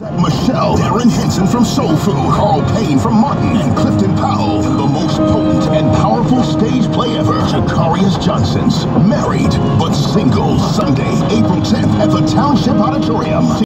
Michelle, Darrin Henson from Soul Food, Carl Payne from Martin, and Clifton Powell. The most potent and powerful stage play ever. Je'Caryous Johnson's Married but Single, Sunday, April 10th at the Township Auditorium.